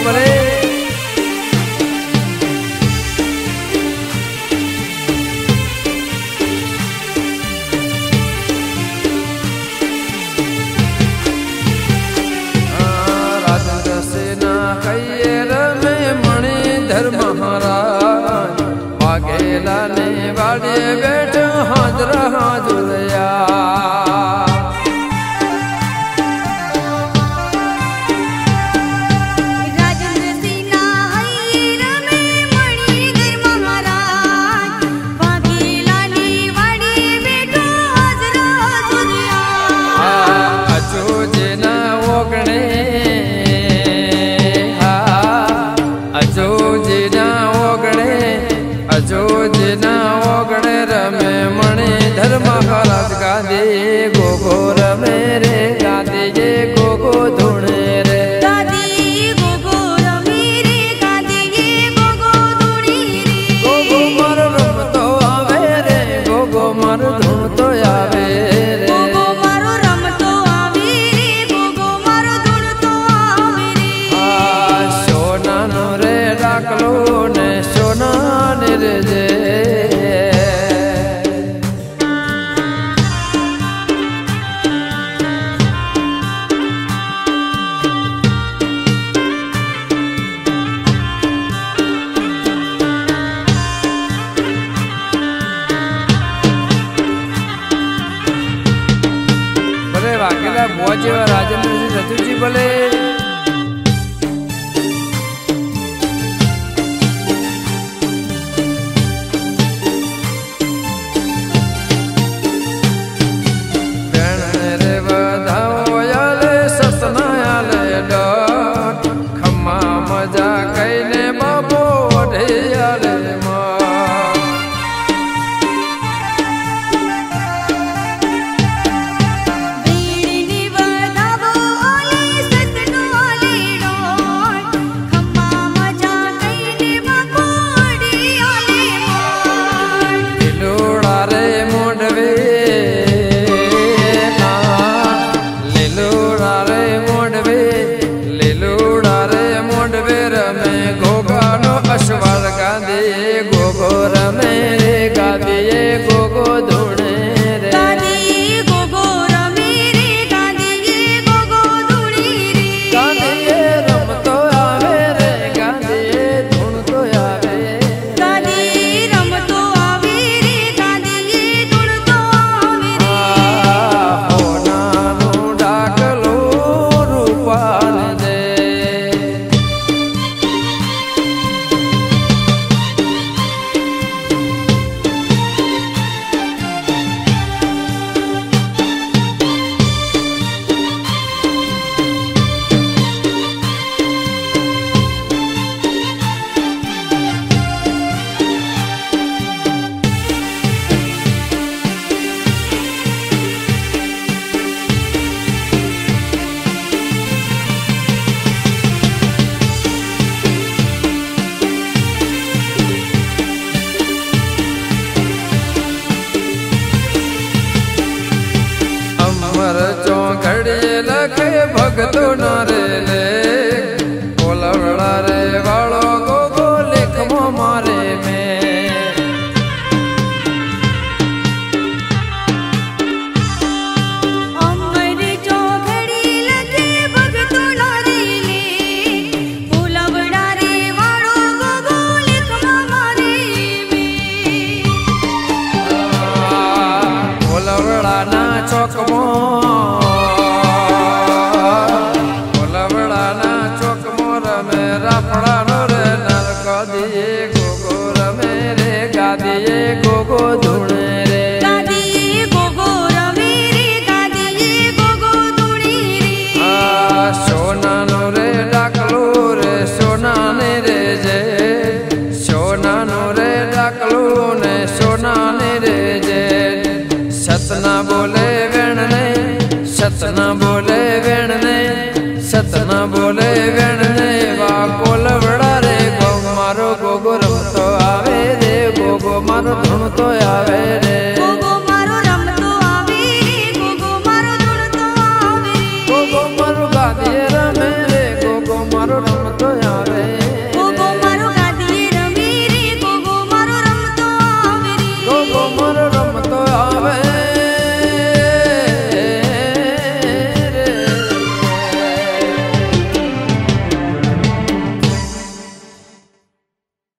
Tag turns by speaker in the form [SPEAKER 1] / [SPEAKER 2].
[SPEAKER 1] ભલે ભલે મહારાજ વાઘેલા ને વાડે બેઠ હાજર હાજરયા ગાંધી ગોગો રમે રે ગાંધી જે ગોગો ધૂણે રે. ગોગો મારું તો આવે રે ગોગો મારું ભગતો ના બોલે વેણ ને સત ના બોલે વેણ ને સત ના બોલે વેણ ને વા કોલવડા રે ગો મારો ગોગો રમતો આવે રે ગોગો મારો ધૂણતો આવે રે. Como no